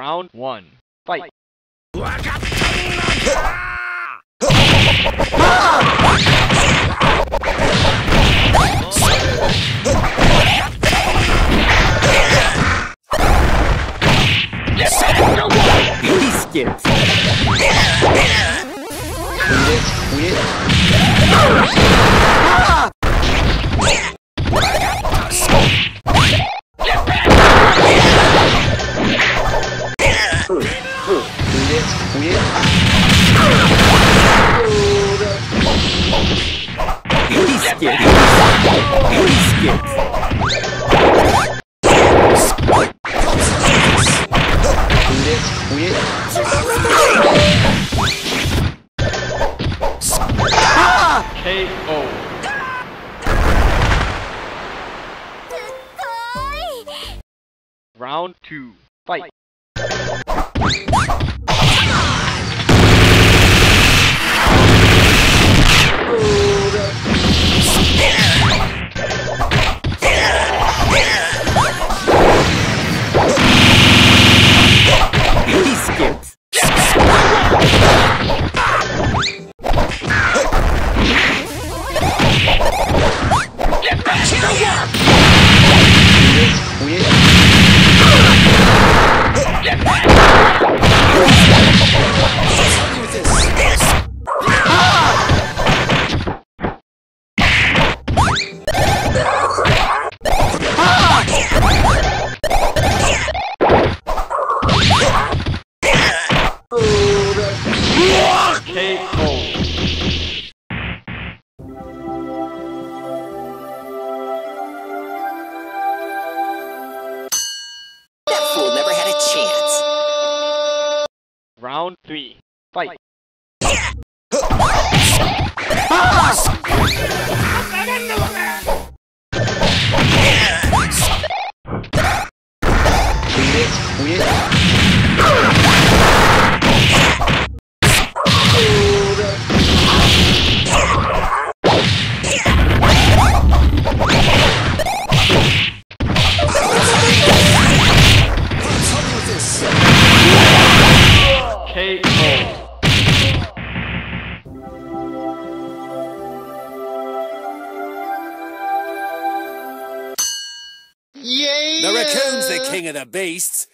Round one. Fight. Biscuits. Weird, weird. Round two. Fight. Biscuits. Round three. Fight. The raccoon's the king of the beasts.